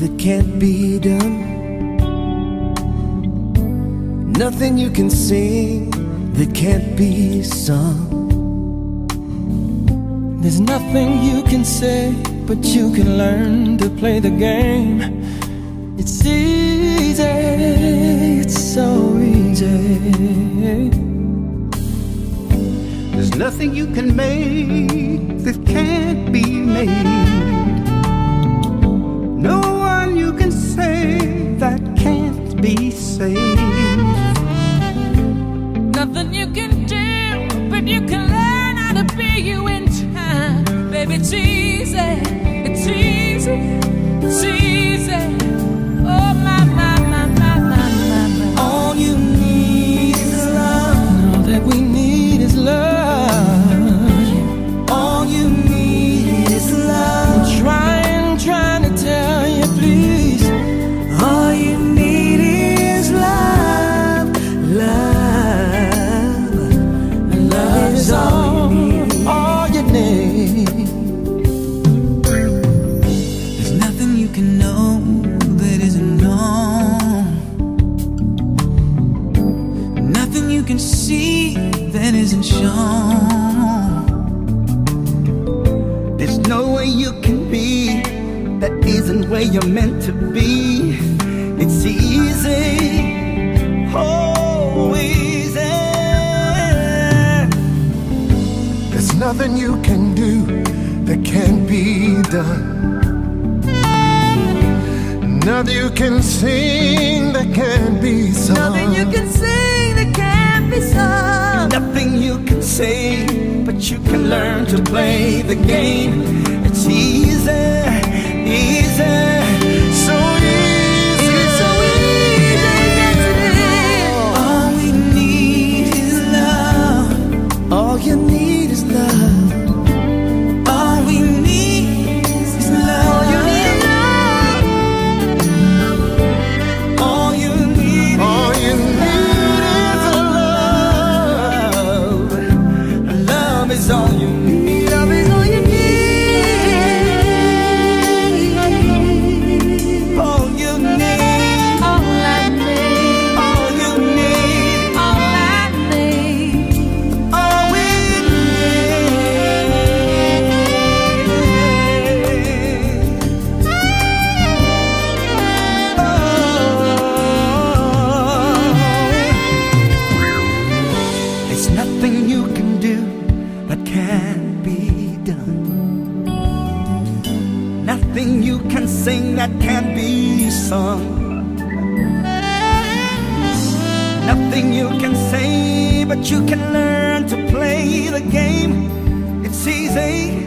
that can't be done. Nothing you can sing that can't be sung. There's nothing you can say, but you can learn to play the game. It's easy, it's so easy. There's nothing you can make that can't be made. No one you can say that can't be saved. Nothing you can do, but you can learn how to be you in time. Baby, it's easy, it's easy, isn't shown. There's no way you can be that isn't where you're meant to be. It's easy, oh easy. There's nothing you can do that can't be done. Nothing you can sing that can't be sung. Learn to play the game. It's easy, easy, that can't be sung. Nothing you can say, but you can learn to play the game. It's easy,